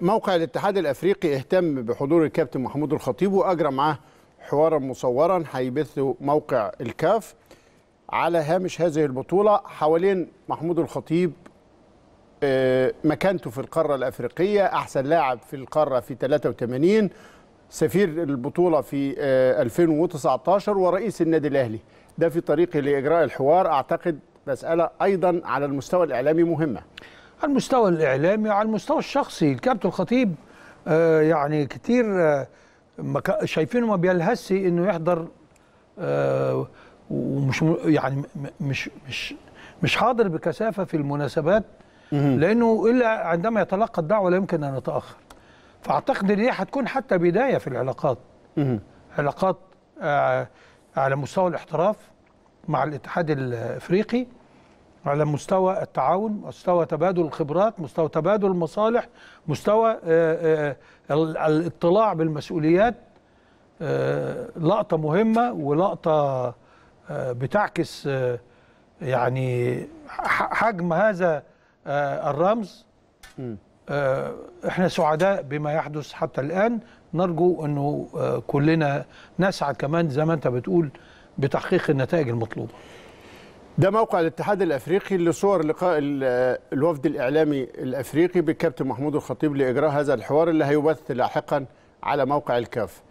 موقع الاتحاد الأفريقي اهتم بحضور الكابتن محمود الخطيب وأجرى معاه حوارا مصورا هيبثه موقع الكاف على هامش هذه البطولة. حوالين محمود الخطيب آه، مكانته في القارة الأفريقية أحسن لاعب في القارة في 83 سفير البطولة في آه، 2019 ورئيس النادي الأهلي. ده في طريقه لإجراء الحوار. أعتقد مسألة أيضا على المستوى الإعلامي مهمة. على المستوى الإعلامي وعلى المستوى الشخصي. الكابتن الخطيب آه يعني كتير آه شايفينه ما بيلهسش إنه يحضر آه ومش يعني مش مش مش حاضر بكثافة في المناسبات لأنه إلا عندما يتلقى الدعوة لا يمكن أن يتأخر. فأعتقد إن دي هتكون حتى بداية في العلاقات. علاقات آه على مستوى الاحتراف مع الاتحاد الإفريقي. على مستوى التعاون مستوى تبادل الخبرات مستوى تبادل المصالح مستوى آه، آه، ال- الاطلاع بالمسؤوليات آه، لقطة مهمة ولقطة بتعكس يعني حجم هذا الرمز. إحنا سعداء بما يحدث حتى الآن. نرجو أنه آه، كلنا نسعى كمان زي ما أنت بتقول بتحقيق النتائج المطلوبة. ده موقع الاتحاد الأفريقي لصور لقاء ال- الوفد الإعلامي الأفريقي بالكابتن محمود الخطيب لإجراء هذا الحوار اللي هيبث لاحقا على موقع الكاف.